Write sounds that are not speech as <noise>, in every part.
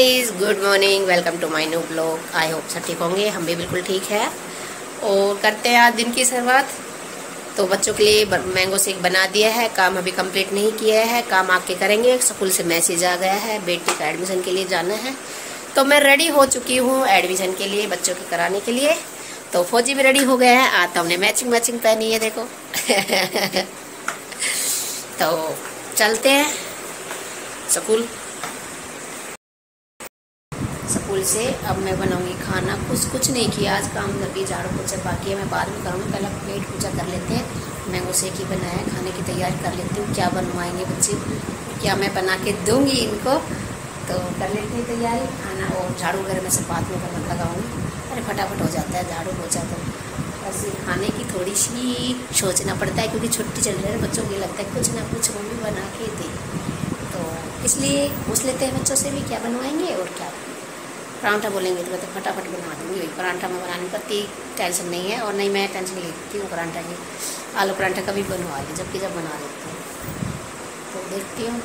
Guys good morning welcome to my new blog I hope सब ठीक होंगे, हम भी बिल्कुल ठीक है। और करते हैं आज दिन की शुरुआत। तो बच्चों के लिए मैंगो शेक बना दिया है, काम अभी कंप्लीट नहीं किया है, काम आके करेंगे। स्कूल से मैसेज आ गया है, बेटी का एडमिशन के लिए जाना है। तो मैं रेडी हो चुकी हूँ एडमिशन के लिए, बच्चों के कराने के लिए। तो फौजी भी रेडी हो गए हैं, आज तो हमने मैचिंग मैचिंग पहनी है, देखो। <laughs> तो चलते हैं। स्कूल स्कूल से। अब मैं बनाऊँगी खाना। कुछ कुछ नहीं किया। आज काम लगी झाड़ू पोछा बाकी है। मैं बाद में करूँगी। पहले पेट पूजा कर लेते हैं। मैंगो सेक ही बनाया खाने की तैयारी कर लेती हूँ। क्या बनवाएँगे बच्चे? क्या मैं बना के दूँगी इनको? तो कर लेते हैं तैयारी। खाना और झाड़ू वगैरह में सब बाद में करना लगाऊँगी अरे फटाफट हो जाता है झाड़ू पोछा तो। बस खाने की थोड़ी सी सोचना पड़ता है क्योंकि छुट्टी चल रही है बच्चों को। लगता है कुछ ना कुछ मम्मी बना के दे। तो इसलिए पूछ लेते हैं बच्चों से भी क्या बनवाएँगे और क्या परांठा बोलेंगे तो कहते फटाफट बना दूँगी परांठा में बनाने का इतनी टेंशन नहीं है और नहीं मैं टेंशन लेती हूँ परांठा की। आलू परांठा कभी बनवा ली, जबकि जब बना लेती हूँ। तो देखती हूँ।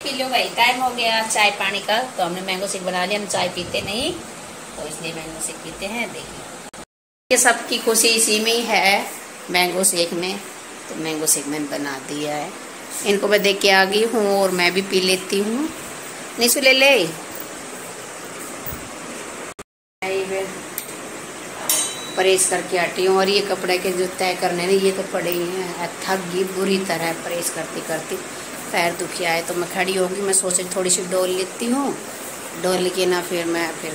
लो भाई टाइम हो गया चाय पानी का। तो हमने मैंगो शेक बना लिया, हम चाय पीते नहीं तो इसलिए मैंगो शेक पीते हैं, देखिए। ये सबकी खुशी इसी में ही है मैंगो शेक में। तो मैंगो शेक मैंने बना दिया है। इनको मैं देख के आ गई हूँ और मैं भी पी लेती हूँ। निशु ले ले। परेश करके आती हूँ और ये कपड़े के जो तय करने ने ये तो पड़े ही हैं। थक गई बुरी तरह परेश करती करती पैर दुखी आए तो मैं खड़ी होगी। मैं सोच थोड़ी सी डोल लेती हूँ। डोल के ना फिर मैं फिर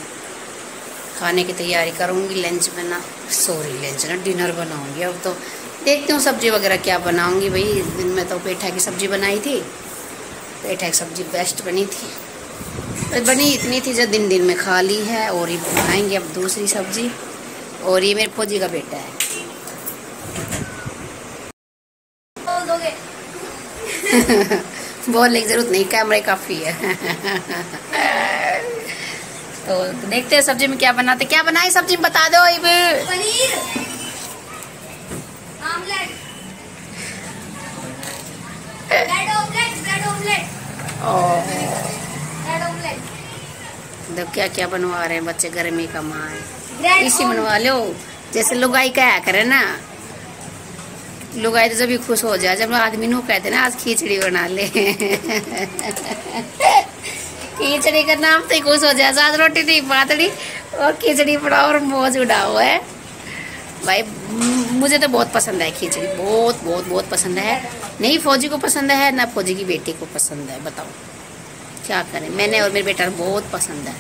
खाने की तैयारी करूँगी। लंच बना सॉरी, लंच ना, डिनर बनाऊँगी। अब तो देखती हूँ सब्ज़ी वगैरह क्या बनाऊँगी भाई। इस दिन में तो पेठा की सब्ज़ी बनाई थी, पेठा की सब्ज़ी बेस्ट बनी थी। तो बनी इतनी थी जो दिन दिन में खा ली है और ये बनाएँगे अब दूसरी सब्ज़ी। और ये मेरे फौजी का बेटा है। बोलने की ज़रूरत नहीं कैमरे काफ़ी है। तो देखते हैं सब्ज़ी में क्या बनाते, क्या बनाए सब्ज़ी में बता दो पनीर। देखो क्या क्या बनवा रहे हैं बच्चे गर्मी का माँ है इसी बनवा लो। जैसे लुगाई क्या करे ना। लुगाई तो जब भी खुश हो जाए जब आदमी नु कहते ना आज खिचड़ी बना ले। खिचड़ी का नाम तो ही खुश हो जाए साथ रोटी नहीं पातड़ी और खिचड़ी बनाओ और मौज उड़ाओ है। भाई, मुझे तो बहुत पसंद है खिचड़ी, बहुत बहुत बहुत पसंद है। नहीं फौजी को पसंद है, ना फौजी की बेटी को पसंद है, बताओ। क्या करें? मैंने और मेरे बेटा बहुत पसंद है।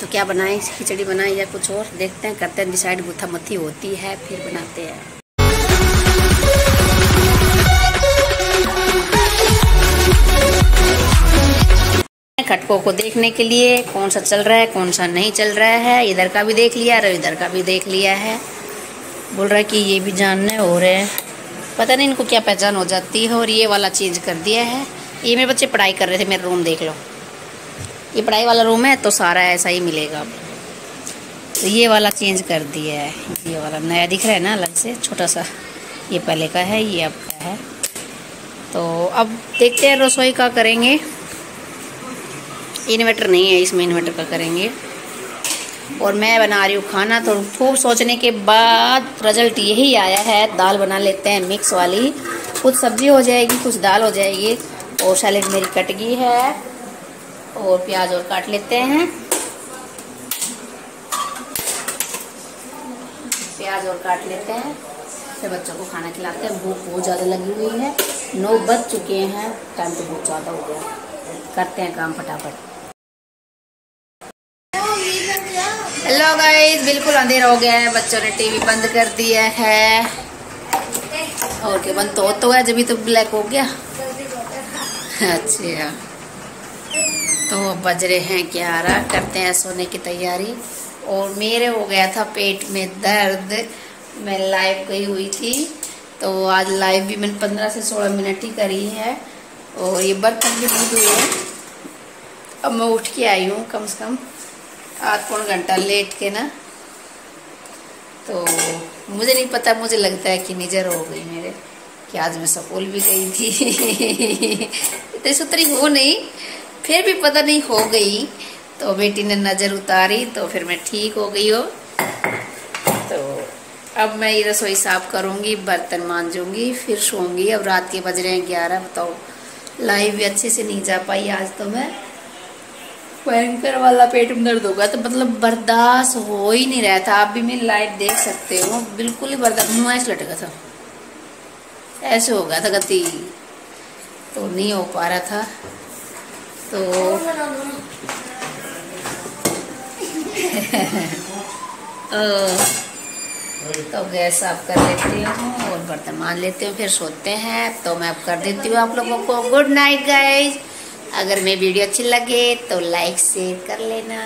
तो क्या बनाएँ? खिचड़ी बनाएँ या कुछ और? देखते हैं, करते हैं डिसाइड गुत्था मत्थी होती है, फिर बनाते हैं। खटकों को देखने के लिए, कौन सा चल रहा है, कौन सा नहीं चल रहा है, इधर का भी देख लिया और इधर का भी देख लिया है। बोल रहा है कि ये भी जानने हो रहे हैं। पता नहीं इनको क्या पहचान हो जाती है और ये वाला चेंज कर दिया है। ये मेरे बच्चे पढ़ाई कर रहे थे, मेरा रूम देख लो। ये पढ़ाई वाला रूम है तो सारा ऐसा ही मिलेगा। अब तो ये वाला चेंज कर दिया है। ये वाला नया दिख रहा है ना, अलग से, छोटा सा। ये पहले का है, ये अब का है। तो अब देखते हैं रसोई का करेंगे। इन्वर्टर नहीं है, इसमें इन्वर्टर का करेंगे। और मैं बना रही हूँ खाना तो खूब सोचने के बाद रिज़ल्ट यही आया है, दाल बना लेते हैं मिक्स वाली। कुछ सब्ज़ी हो जाएगी, कुछ दाल हो जाएगी। और सैलेड मेरी कट गई है। और प्याज और काट लेते हैं। प्याज और काट लेते हैं। फिर बच्चों को खाना खिलाते हैं। भूख बहुत ज़्यादा लगी हुई है। नौ बज चुके हैं। टाइम तो बहुत ज़्यादा हो गया। करते हैं काम फटाफट। हेलो गाइस बिल्कुल अंधेरा हो गया है। बच्चों ने टीवी बंद कर दिया है। और क्या बंद तो तो है, जब तो ब्लैक हो गया। अच्छा। तो बज रहे हैं ग्यारह। करते हैं सोने की तैयारी। और मेरे हो गया था पेट में दर्द। मैं लाइव गई हुई थी। तो आज लाइव भी मैंने पंद्रह से सोलह मिनट ही करी है। और ये बर्तन भी नहीं हुए अब मैं उठ के आई हूँ कम से कम। आध पौन घंटा लेट के ना तो मुझे नहीं पता, मुझे लगता है कि निजर हो गई मेरे, कि आज मैं स्कूल भी गई थी। <laughs> सुतरी सुतरी हो नहीं, फिर भी पता नहीं हो गई तो बेटी ने नज़र उतारी तो फिर मैं ठीक हो गई हो। तो अब मैं ये रसोई साफ़ करूँगी, बर्तन मांजूँगी, फिर सोऊँगी। अब रात के बज रहे हैं ग्यारह, बताओ लाइव भी अच्छे से नहीं जा पाई आज तो मैं। भयंकर वाला पेट में दर्द होगा तो मतलब बर्दाश्त हो ही नहीं रहा था। आप भी मेरी लाइट देख सकते हो, बिल्कुल ही बर्दाश्त ऐसे लटका था। ऐसे हो गया था गति। तो नहीं हो पा रहा था। तो <laughs> तो गैस साफ़ कर लेती हूँ और बर्तन मान लेती हूँ, फिर सोते हैं। तो मैं अब कर देती हूँ आप लोगों को। गुड नाइट गाइज़ अगर मेरी वीडियो अच्छी लगे तो लाइक शेयर कर लेना।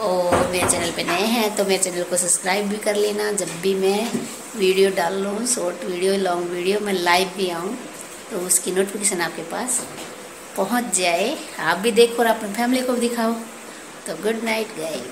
और मेरे चैनल पे नए हैं तो मेरे चैनल को सब्सक्राइब भी कर लेना। जब भी मैं वीडियो डाल लूँ शॉर्ट वीडियो लॉन्ग वीडियो, मैं लाइव भी आऊँ तो उसकी नोटिफिकेशन आपके पास पहुँच जाए। आप भी देखो और अपनी फैमिली को भी दिखाओ। तो गुड नाइट गाइस